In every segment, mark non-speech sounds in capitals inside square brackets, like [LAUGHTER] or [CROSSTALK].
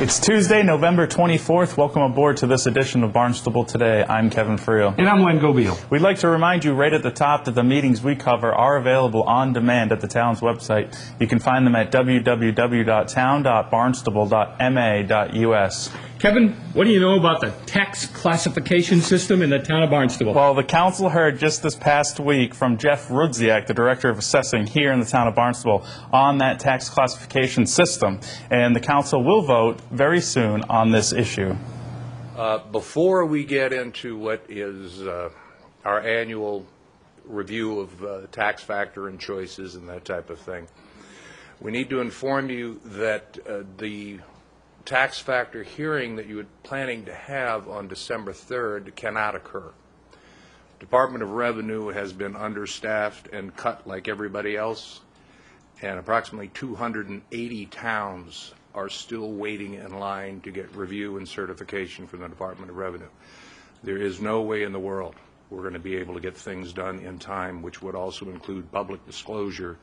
It's Tuesday, November 24th. Welcome aboard to this edition of Barnstable Today. I'm Kevin Friel. And I'm Len Gobiel. We'd like to remind you right at the top that the meetings we cover are available on demand at the town's website. You can find them at www.town.barnstable.ma.us. Kevin, what do you know about the tax classification system in the town of Barnstable? Well, the council heard just this past week from Jeff Rudziak, the Director of Assessing here in the town of Barnstable, on that tax classification system. And the council will vote very soon on this issue. Uh, Before we get into what is uh, our annual review of uh, tax factor and choices and that type of thing, we need to inform you that uh, the tax factor hearing that you were planning to have on December 3rd cannot occur. Department of Revenue has been understaffed and cut like everybody else, and approximately 280 towns are still waiting in line to get review and certification from the Department of Revenue. There is no way in the world we're going to be able to get things done in time, which would also include public disclosure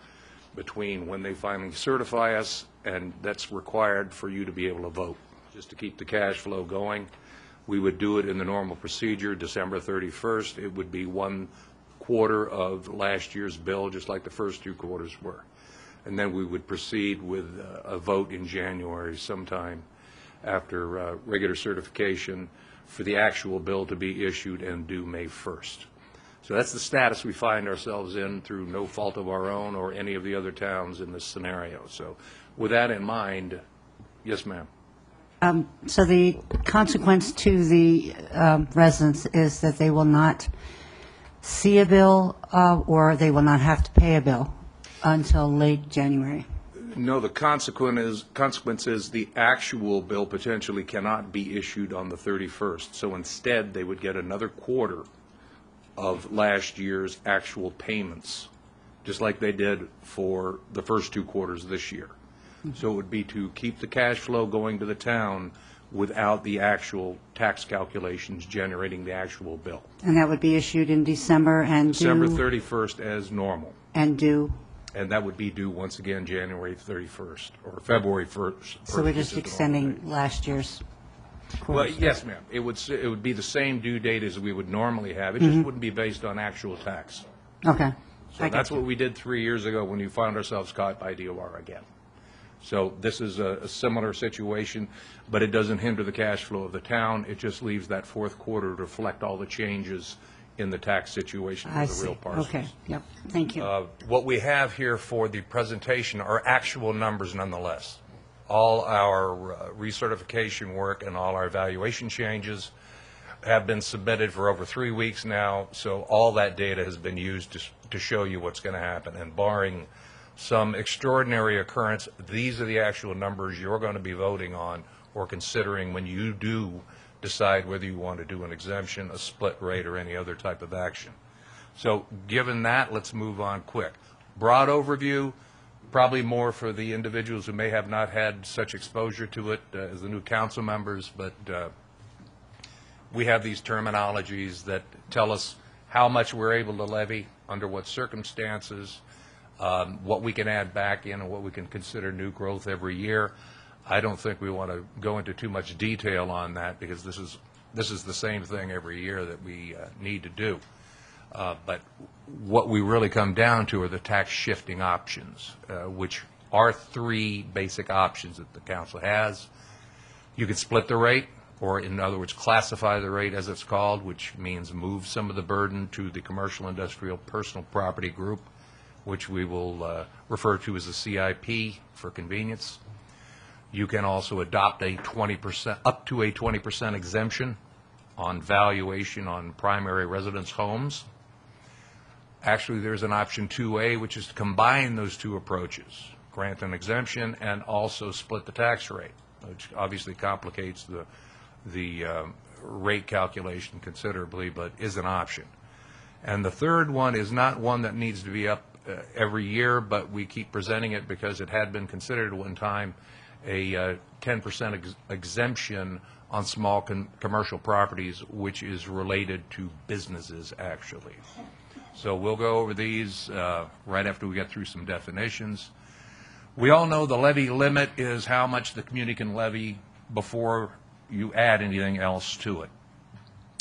between when they finally certify us, and that's required for you to be able to vote. Just to keep the cash flow going, we would do it in the normal procedure, December 31st. It would be one quarter of last year's bill, just like the first two quarters were. And then we would proceed with a vote in January sometime after uh, regular certification for the actual bill to be issued and due May 1st. So that's the status we find ourselves in through no fault of our own or any of the other towns in this scenario. So with that in mind, yes, ma'am. So the consequence to the um, residents is that they will not see a bill uh, or they will not have to pay a bill until late January. No, the consequence is, consequence is the actual bill potentially cannot be issued on the 31st. So instead, they would get another quarter of last year's actual payments, just like they did for the first two quarters this year. So it would be to keep the cash flow going to the town without the actual tax calculations generating the actual bill. And that would be issued in December and December due, 31st as normal. and due. And that would be due once again January 31st, or February 1st. So we're just is the normal extending last year's Well, yes, ma'am. It would, s- it would be the same due date as we would normally have. It Mm-hmm. just wouldn't be based on actual tax. Okay. So that's got what you. we did three years ago when we found ourselves caught by DOR again. So this is a a similar situation, but it doesn't hinder the cash flow of the town. It just leaves that fourth quarter to reflect all the changes in the tax situation I for the real see. parcels. Okay, yep, thank you. Uh, What we have here for the presentation are actual numbers nonetheless. All our uh, recertification work and all our evaluation changes have been submitted for over three weeks now, so all that data has been used to, to show you what's going to happen. And barring some extraordinary occurrence, these are the actual numbers you're going to be voting on or considering when you do decide whether you want to do an exemption, a split rate, or any other type of action. So, given that, let's move on quick. Broad overview, probably more for the individuals who may have not had such exposure to it uh, as the new council members, but uh, we have these terminologies that tell us how much we're able to levy, under what circumstances, um, what we can add back in, and what we can consider new growth every year. I don't think we want to go into too much detail on that, because this is, this is the same thing every year that we uh, need to do. Uh, But what we really come down to are the tax shifting options, uh, which are three basic options that the council has. You could split the rate, or in other words, classify the rate as it's called, which means move some of the burden to the commercial, industrial, personal property group, which we will uh, refer to as a CIP for convenience. You can also adopt a 20%, up to a 20% exemption on valuation on primary residence homes. Actually, there's an option 2A, which is to combine those two approaches, grant an exemption and also split the tax rate, which obviously complicates the, the um, rate calculation considerably, but is an option. And the third one is not one that needs to be up uh, every year, but we keep presenting it because it had been considered at one time a uh, 10% ex- exemption on small commercial properties, which is related to businesses, actually. So we'll go over these uh, right after we get through some definitions. We all know the levy limit is how much the community can levy before you add anything else to it.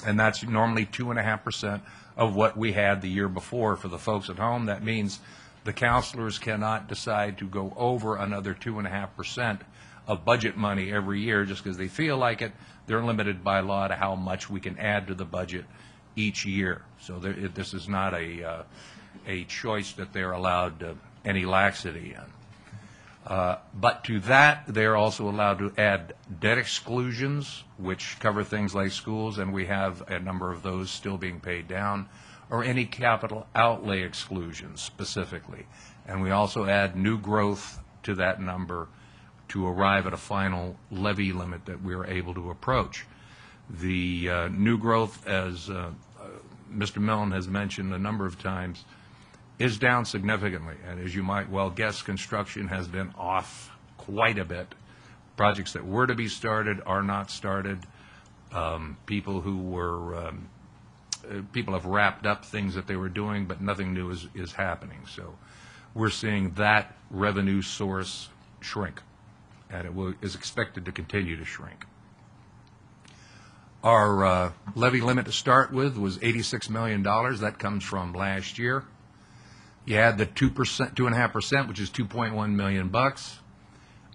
And that's normally two and a half percent of what we had the year before for the folks at home. That means the counselors cannot decide to go over another two and a half percent of budget money every year just because they feel like it. They're limited by law to how much we can add to the budget each year. So there, it- this is not a, uh, a choice that they're allowed uh, any laxity in. Uh, But to that, they're also allowed to add debt exclusions, which cover things like schools, and we have a number of those still being paid down, or any capital outlay exclusions specifically. And we also add new growth to that number to arrive at a final levy limit that we are able to approach. The uh, new growth, as uh, Mr. Milne has mentioned a number of times, is down significantly. And as you might well guess, construction has been off quite a bit. Projects that were to be started are not started. Um, People who were, um, uh, people have wrapped up things that they were doing, but nothing new is, is happening. So we're seeing that revenue source shrink, and it will, is expected to continue to shrink. Our uh, levy limit to start with was $86 million. That comes from last year. You add the two percent, two and a half percent, which is two point one million bucks.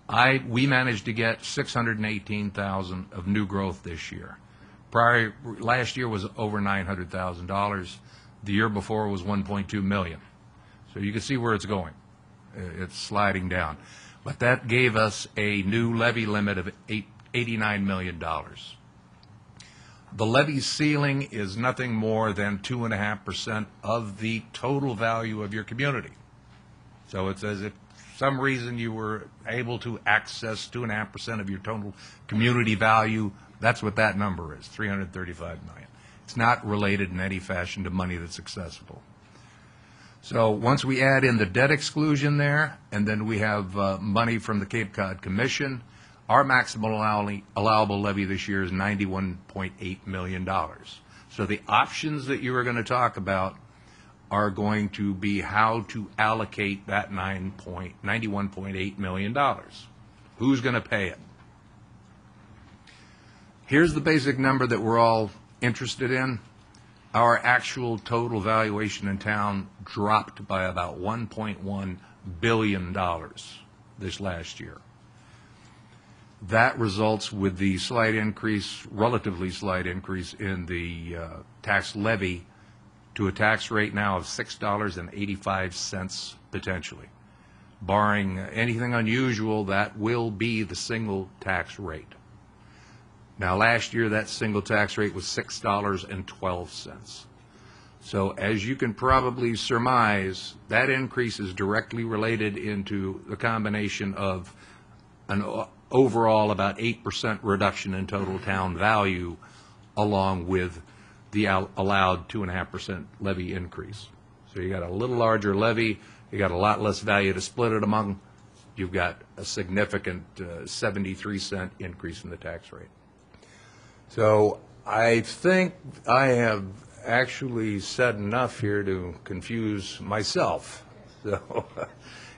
I, we managed to get six hundred and eighteen thousand of new growth this year. Prior, last year was over nine hundred thousand dollars. The year before was one point two million. So you can see where it's going. It's sliding down. But that gave us a new levy limit of eight, eighty-nine million dollars. The levy ceiling is nothing more than two and a half percent of the total value of your community. So it's as if some reason you were able to access two and a half percent of your total community value, that's what that number is, three hundred thirty-five million. It's not related in any fashion to money that's accessible. So once we add in the debt exclusion there, and then we have uh, money from the Cape Cod Commission, our maximum allowable levy this year is $91.8 million. So the options that you are going to talk about are going to be how to allocate that nine point, $91.8 million. Who's going to pay it? Here's the basic number that we're all interested in. Our actual total valuation in town dropped by about $1.1 billion this last year. That results with the slight increase, relatively slight increase in the uh, tax levy to a tax rate now of $6.85 potentially. Barring anything unusual, that will be the single tax rate. Now, last year, that single tax rate was $6.12. So as you can probably surmise, that increase is directly related into the combination of an o- overall about 8% reduction in total town value, along with the al- allowed 2.5% levy increase. So you got a little larger levy, you got a lot less value to split it among, you've got a significant uh, 73 cent increase in the tax rate. So I think I have actually said enough here to confuse myself. [LAUGHS] So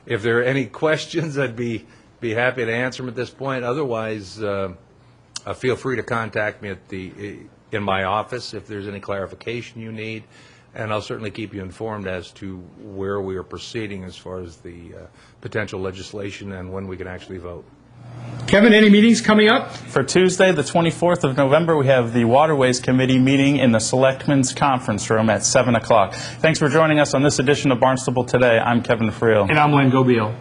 if there are any questions, I'd be, be happy to answer them at this point. Otherwise, uh, uh, feel free to contact me at the, in my office if there's any clarification you need, and I'll certainly keep you informed as to where we are proceeding as far as the uh, potential legislation and when we can actually vote. Kevin, any meetings coming up? For Tuesday, the 24th of November, we have the Waterways Committee meeting in the Selectmen's Conference Room at 7 o'clock. Thanks for joining us on this edition of Barnstable Today. I'm Kevin Friel. And I'm Len Gobiel.